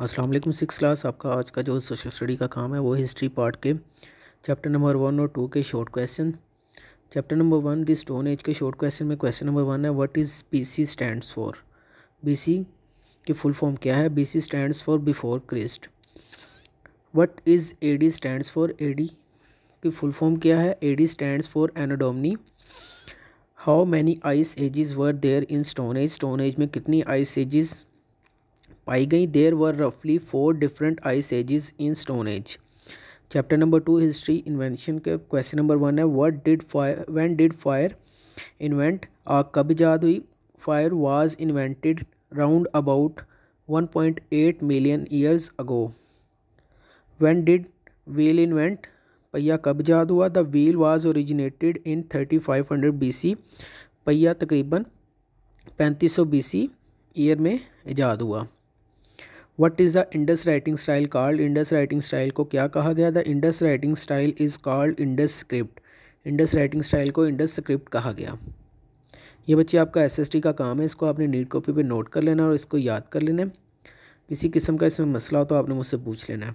अस्सलाम वालेकुम six class आपका आज का जो सोशल स्टडी का काम है, वो हिस्ट्री पार्ट के चैप्टर नंबर वन और टू के short question chapter number one the stone age के शॉर्ट क्वेश्चन में क्वेश्चन नंबर वन है what is BC stands for BC की फुल फॉर्म क्या है? BC stands for before Christ what is AD stands for AD की full form क्या है? AD stands for anno domini how many ice ages were there in stone age stone age में कितनी ice ages पाई गई। There were रफली four different ice ages in stone age chapter number two history invention के question number one है what did fire when did fire invent आग कब ईजाद हुई? Fire was invented round about 1.8 million years ago when did wheel invent पहिया कब ईजाद हुआ? The wheel was originated in 3500 BC पहिया तकरीबन 3500 बीसी ईयर में ईजाद हुआ। What is the Indus writing style called Indus writing style को क्या कहा गया? The Indus writing style is called Indus script Indus writing style को इंडस स्क्रिप्ट कहा गया। ये बच्चे, आपका एसएसटी का काम है, इसको आपने नीट कॉपी पे नोट कर लेना और इसको याद कर लेना किसी किस्म का इसमें मसला हो तो आपने मुझसे पूछ लेना है।